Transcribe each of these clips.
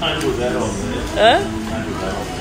time was that on there? Huh?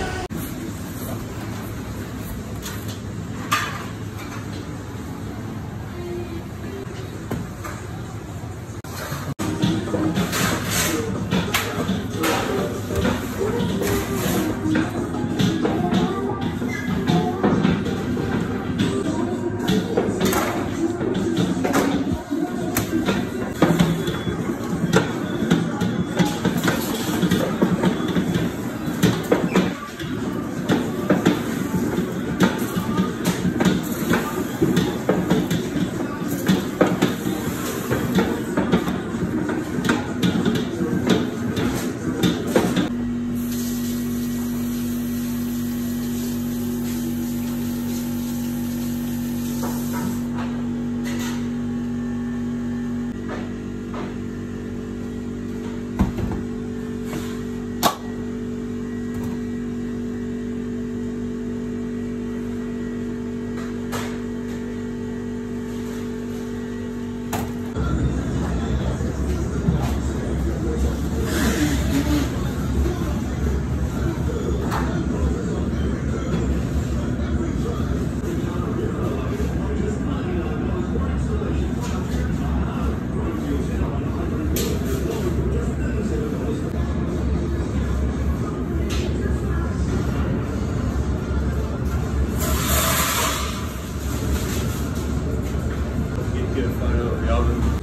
Time